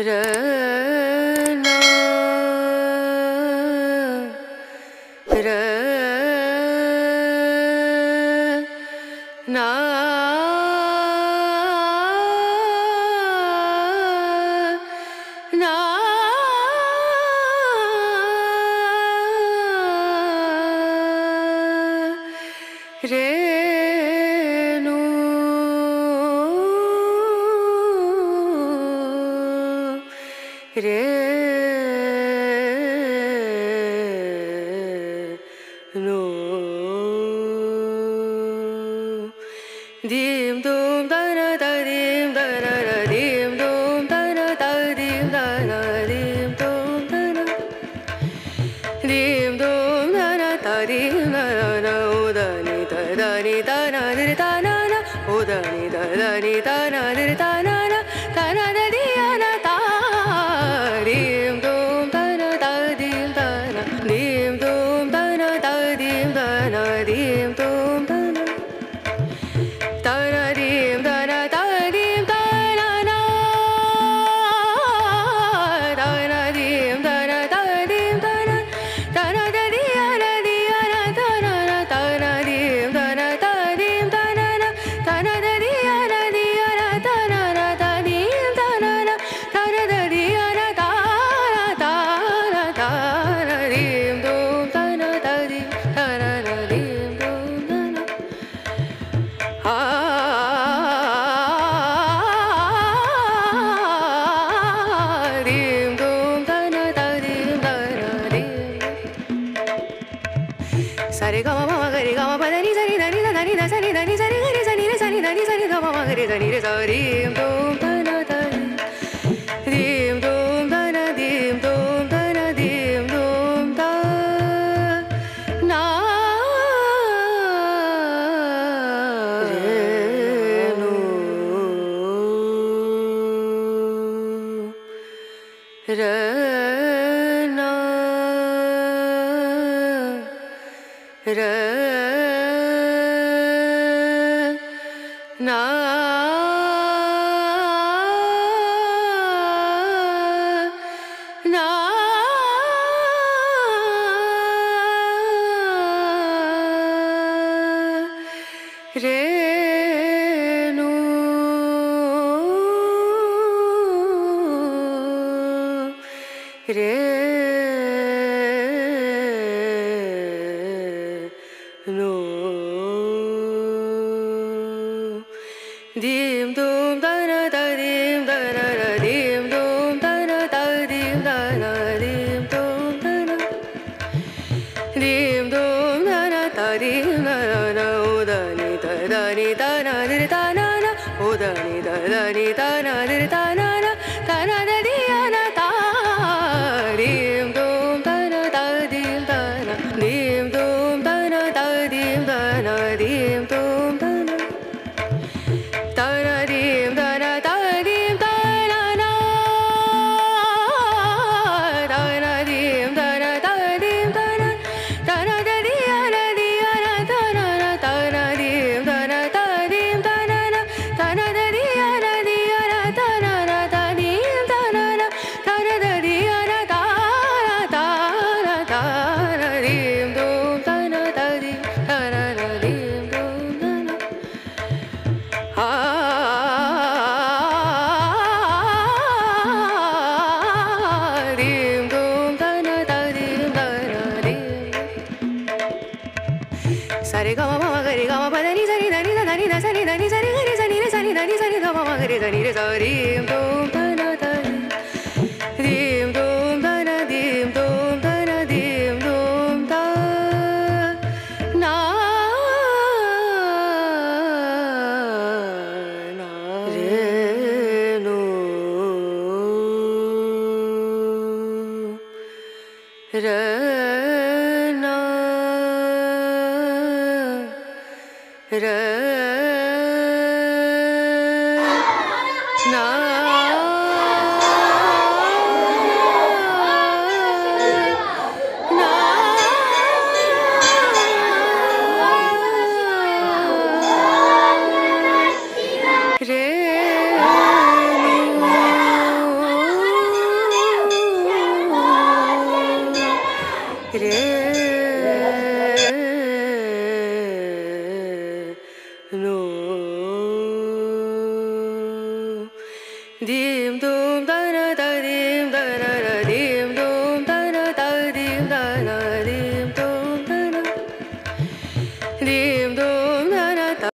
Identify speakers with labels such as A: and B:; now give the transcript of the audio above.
A: Yeah. রে no দিম দুম দানা দিম দানা দিম দুম দানা দিম দানা দিম দুম দানা দিম দুম দানা দিম দানা উদানি দানি দানা দির দানা উদানি দানি দানা দির দানা zani zani zani zani zani zani zani zani zani zani zani zani zani Ra-na Ra-na Yeah. ना ओदने तदानि तानादिरता Sorry, रना रना no dim dum da